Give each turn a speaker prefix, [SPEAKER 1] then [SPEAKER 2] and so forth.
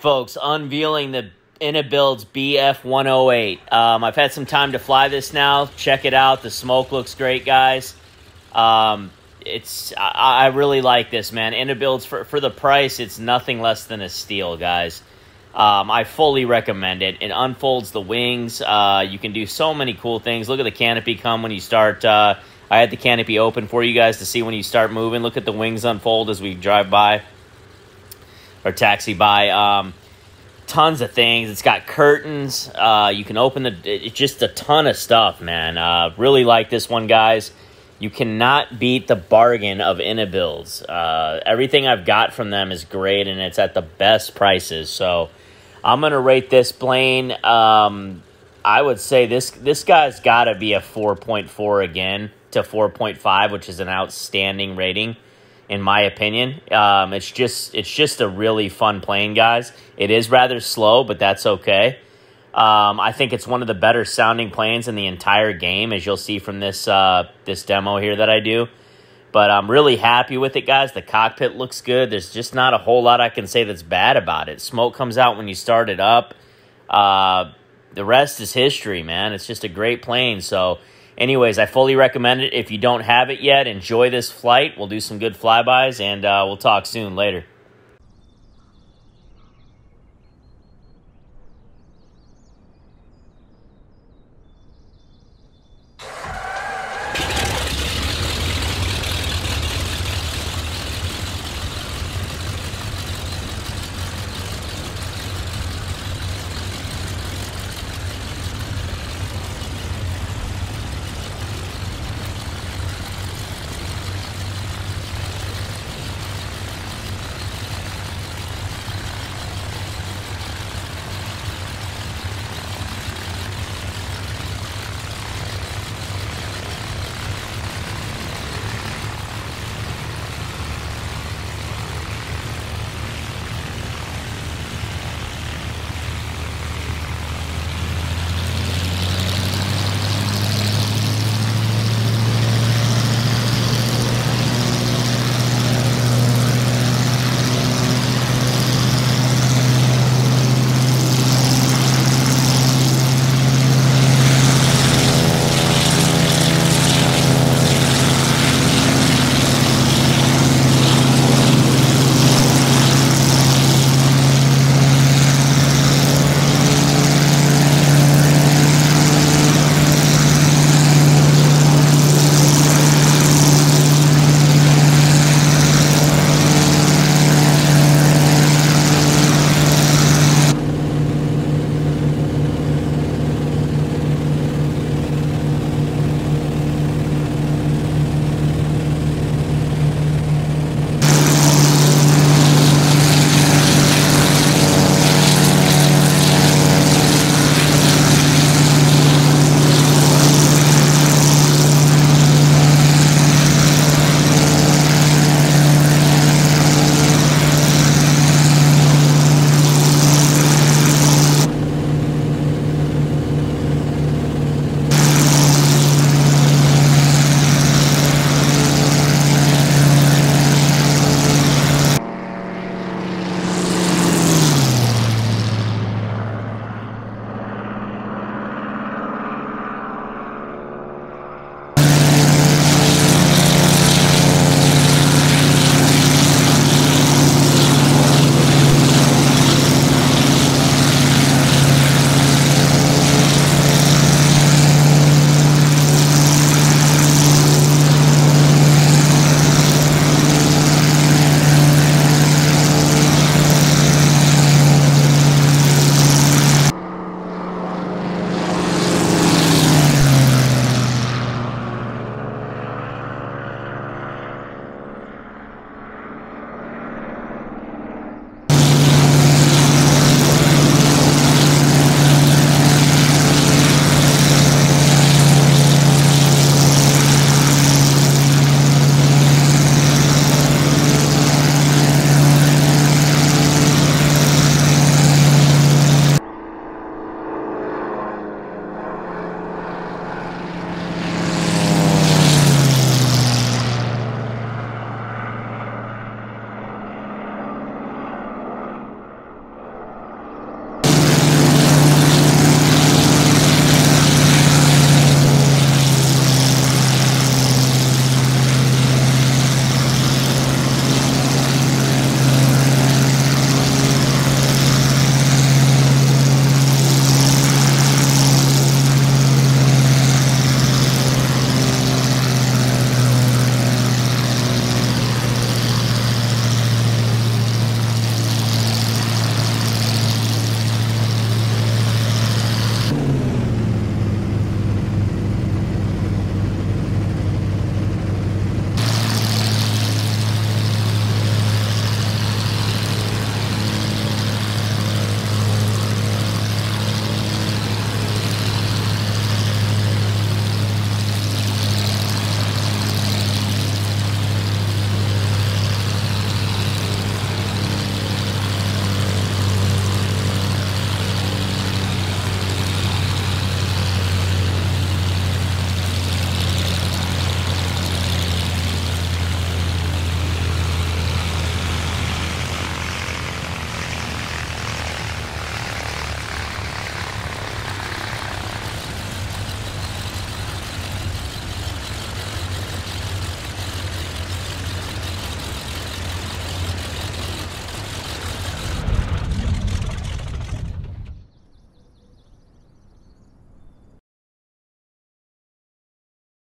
[SPEAKER 1] folks, unveiling the IniBuilds BF108. Um, I've had some time to fly this now. Check it out. The smoke looks great, guys. Um, it's I, I, really like this, man. IniBuilds for for the price, it's nothing less than a steal, guys. Um, I fully recommend it. It unfolds the wings. Uh, you can do so many cool things. Look at the canopy come when you start. Uh, I had the canopy open for you guys to see when you start moving. Look at the wings unfold as we drive by or taxi by. Um, tons of things. It's got curtains. Uh, you can open the. It's just a ton of stuff, man. Uh, really like this one, guys. You cannot beat the bargain of IniBuilds. Uh, everything I've got from them is great, and it's at the best prices. So I'm gonna rate this plane. Um, I would say this this guy's got to be a 4.4 again to 4.5, which is an outstanding rating in my opinion. Um, it's just it's just a really fun plane, guys. It is rather slow, but that's okay. Um, I think it's one of the better sounding planes in the entire game, as you'll see from this uh, this demo here that I do. But I'm really happy with it, guys. The cockpit looks good. There's just not a whole lot I can say that's bad about it. Smoke comes out when you start it up. Uh, the rest is history, man. It's just a great plane. So Anyways, I fully recommend it. If you don't have it yet, enjoy this flight. We'll do some good flybys, and uh, we'll talk soon later.